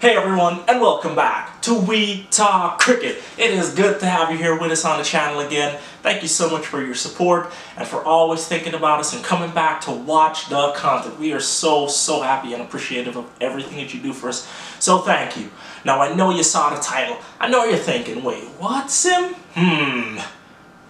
Hey everyone, and welcome back to We Talk Cricket. It is good to have you here with us on the channel again. Thank you so much for your support and for always thinking about us and coming back to watch the content. We are so, so happy and appreciative of everything that you do for us. So thank you. Now I know you saw the title. I know you're thinking, wait, what, Sim? Hmm,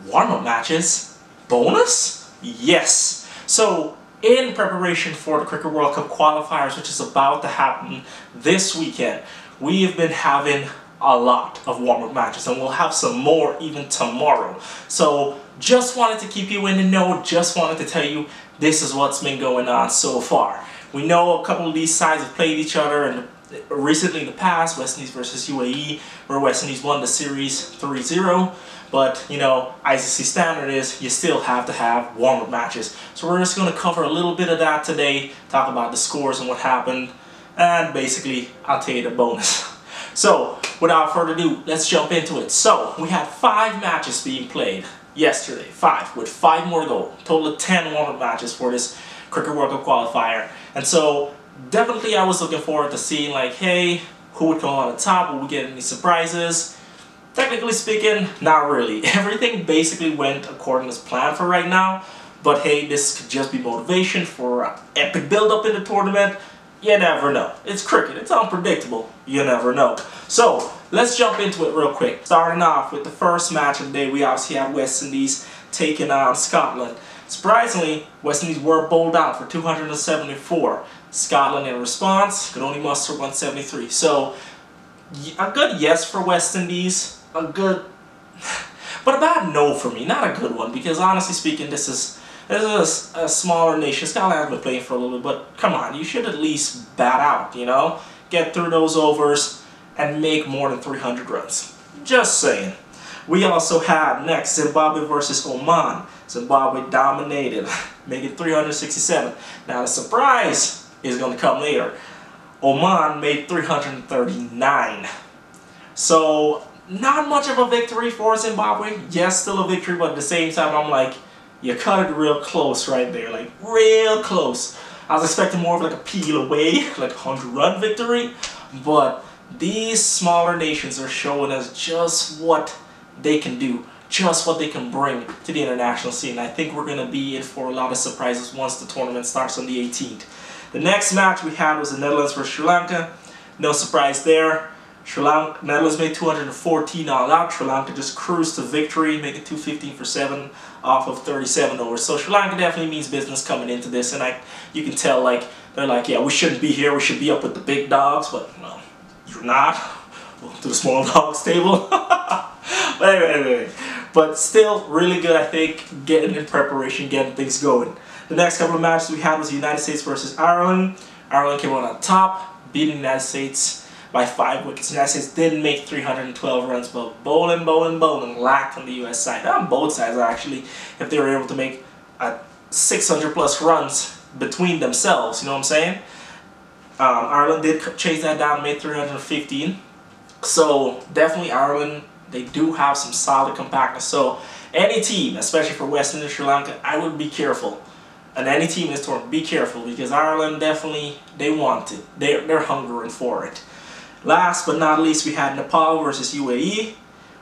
warm-up matches? Bonus? Yes. So in preparation for the Cricket World Cup qualifiers, which is about to happen this weekend, we have been having a lot of warm-up matches and we'll have some more even tomorrow. So just wanted to keep you in the know, just wanted to tell you this is what's been going on so far. We know a couple of these sides have played each other and recently in the past, West Indies versus UAE, where West Indies won the series 3-0. But, you know, ICC standard is you still have to have warm-up matches. So we're just going to cover a little bit of that today, talk about the scores and what happened, and basically I'll tell you the bonus. So, without further ado, let's jump into it. So, we had five matches being played yesterday, five, with five more to go. Total of 10 warm-up matches for this Cricket World Cup qualifier. And so, definitely I was looking forward to seeing like, hey, who would come on the top? Will we get any surprises? Technically speaking, not really. Everything basically went according to plan for right now. But hey, this could just be motivation for epic build-up in the tournament. You never know. It's cricket. It's unpredictable. You never know. So, let's jump into it real quick. Starting off with the first match of the day, we obviously have West Indies taking on Scotland. Surprisingly, West Indies were bowled out for 274. Scotland, in response, could only muster 173. So, a good yes for West Indies, a good, but a bad no for me. Not a good one because honestly speaking, this is this is a, a smaller nation. Scotland has been playing for a little bit, but come on, you should at least bat out. You know, get through those overs and make more than 300 runs. Just saying. We also had next Zimbabwe versus Oman. Zimbabwe dominated, making 367. Now the surprise is going to come later. Oman made 339. So, not much of a victory for Zimbabwe. Yes, still a victory, but at the same time, I'm like, you cut it real close right there. Like, real close. I was expecting more of like a peel away, like a 100 run victory. But these smaller nations are showing us just what they can do just what they can bring to the international scene. I think we're going to be in for a lot of surprises once the tournament starts on the 18th. The next match we had was the Netherlands versus Sri Lanka. No surprise there. Sri Lanka, Netherlands made 214 all out. Sri Lanka just cruised to victory, making 215 for 7 off of 37 overs. So Sri Lanka definitely means business coming into this. And I, you can tell, like, they're like, yeah, we shouldn't be here. We should be up with the big dogs. But, well, you're not. Welcome to the small dogs table. but anyway, anyway. But still, really good, I think, getting in preparation, getting things going. The next couple of matches we had was the United States versus Ireland. Ireland came out on top, beating the United States by five wickets. The United States didn't make 312 runs, but bowling, bowling, bowling lacked on the U.S. side. On both sides, actually, if they were able to make uh, 600 plus runs between themselves, you know what I'm saying? Um, Ireland did chase that down, made 315. So definitely Ireland, they do have some solid compactness. So any team, especially for West Indies, Sri Lanka, I would be careful and any team in this tournament, be careful because Ireland definitely, they want it. They're, they're hungering for it. Last but not least, we had Nepal versus UAE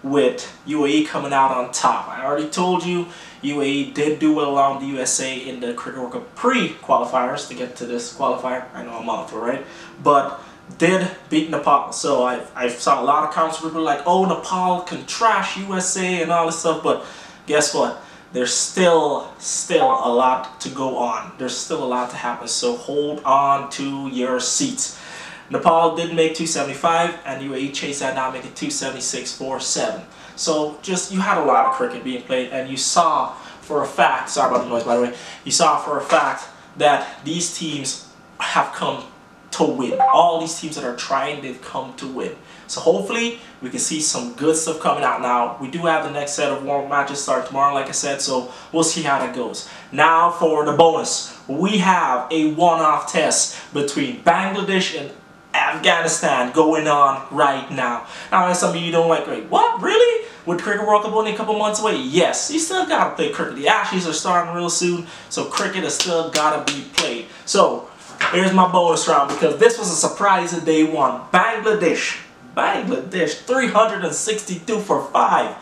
with UAE coming out on top. I already told you UAE did do well along the USA in the Cricket World Cup pre-qualifiers to get to this qualifier. I know I'm off, right? But did beat Nepal. So I, I saw a lot of comments people like, oh, Nepal can trash USA and all this stuff. But guess what? there's still still a lot to go on. There's still a lot to happen. So hold on to your seats. Nepal did make 275 and UAE chased that now making 276.47. So just you had a lot of cricket being played and you saw for a fact, sorry about the noise by the way, you saw for a fact that these teams have come to win. All these teams that are trying, they've come to win. So hopefully we can see some good stuff coming out now. We do have the next set of warm matches start tomorrow, like I said, so we'll see how that goes. Now for the bonus. We have a one-off test between Bangladesh and Afghanistan going on right now. Now, some of you don't like, wait, what, really? With Cricket World Cup only a couple months away? Yes, you still gotta play cricket. The Ashes are starting real soon, so cricket has still gotta be played. So, Here's my bonus round because this was a surprise of day one. Bangladesh. Bangladesh 362 for 5.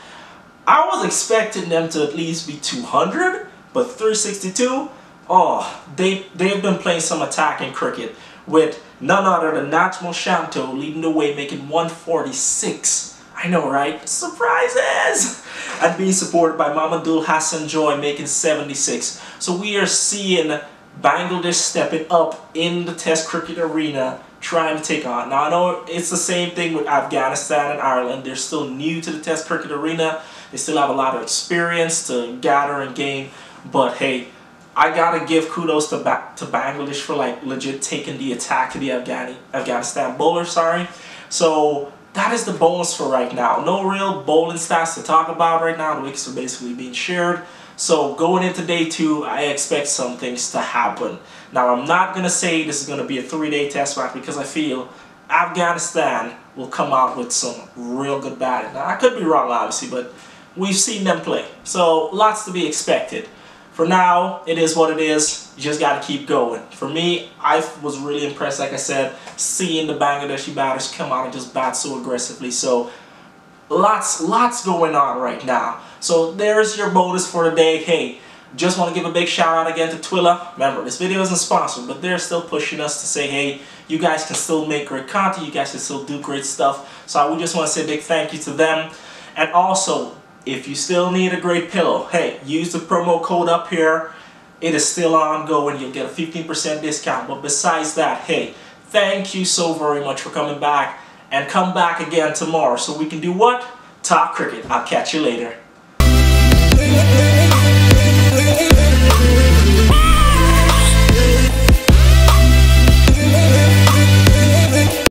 I was expecting them to at least be 200, but 362, oh, they, they've been playing some attacking cricket with none other than Najmul Shanto leading the way, making 146. I know, right? Surprises! And being supported by Mahmudul Hasan Joy making 76. So we are seeing Bangladesh stepping up in the test cricket arena trying to take on. Now I know it's the same thing with Afghanistan and Ireland. They're still new to the test cricket arena. They still have a lot of experience to gather and gain. But hey, I gotta give kudos to ba to Bangladesh for like legit taking the attack to the Afghani Afghanistan bowler. Sorry. So that is the bonus for right now. No real bowling stats to talk about right now. The wickets are basically being shared. So going into day two, I expect some things to happen. Now I'm not going to say this is going to be a three-day test match because I feel Afghanistan will come out with some real good batting. Now I could be wrong obviously, but we've seen them play. So lots to be expected. For now, it is what it is. You just got to keep going. For me, I was really impressed, like I said, seeing the Bangladeshi batters come out and just bat so aggressively. So lots, lots going on right now. So there's your bonus for the day. Hey, just want to give a big shout out again to Twila. Remember, this video isn't sponsored, but they're still pushing us to say, hey, you guys can still make great content, you guys can still do great stuff. So I would just want to say a big thank you to them. And also, if you still need a great pillow, hey, use the promo code up here. It is still ongoing. You'll get a 15% discount. But besides that, hey, thank you so very much for coming back. And come back again tomorrow so we can do what? Talk cricket. I'll catch you later. Hey, hey.